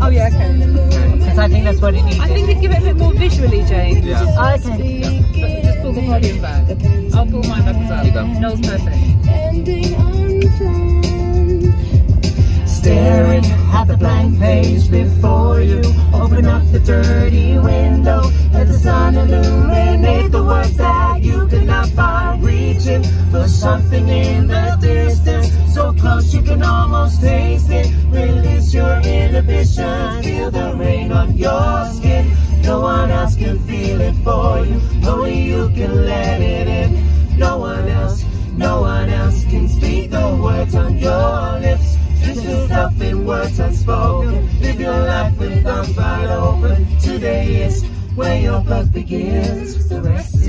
Oh yeah, okay. Because I think that's what it needs. I think it'd give it a bit more visually, Jane. Yeah. Oh, okay. But just pull the volume back. I'll pull mine back as well. You go. Noel's perfect. Staring at the blank page before you. Open up the dirty window. Let the sun illuminate the words that you could not find. Reaching for something in the distance. So close you can almost taste it. Release your inhibitions. Feel the rain on your skin. No one else can feel it for you. Only you can let it in. No one else, no one else can speak the words on your lips. Just yourself in words unspoken. Live your life with arms wide open. Today is where your birth begins. The rest.